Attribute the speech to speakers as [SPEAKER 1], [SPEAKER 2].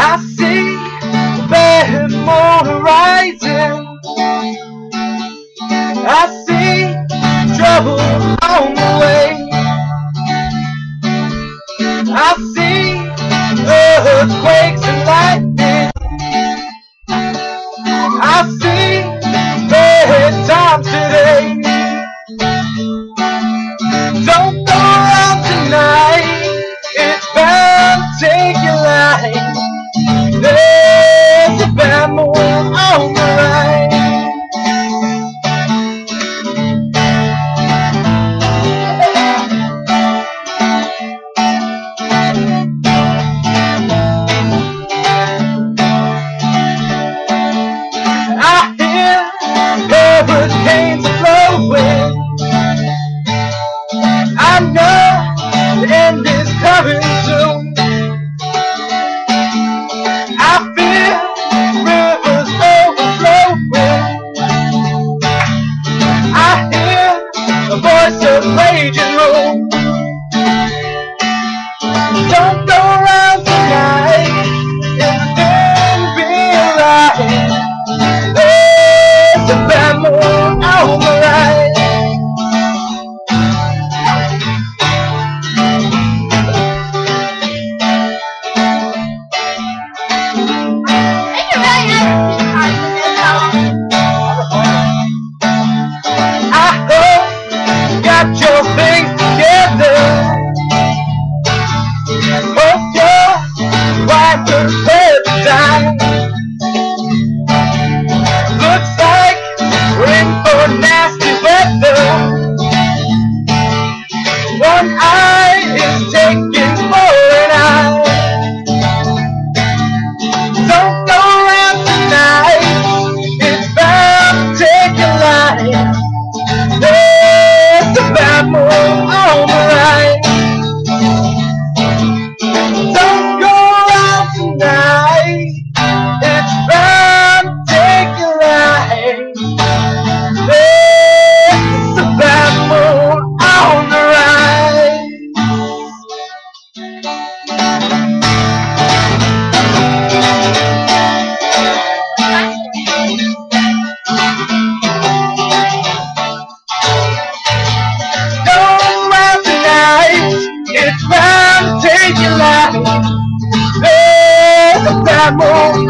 [SPEAKER 1] I see the moon rising. I see trouble on the hurricanes are blowing. I know the end is coming soon. I feel rivers overflowing. I hear the voice of raging room. Don't a bad moon on the rise. I hope you got One eye is taking for an eye. Don't take your life. There's a bad moon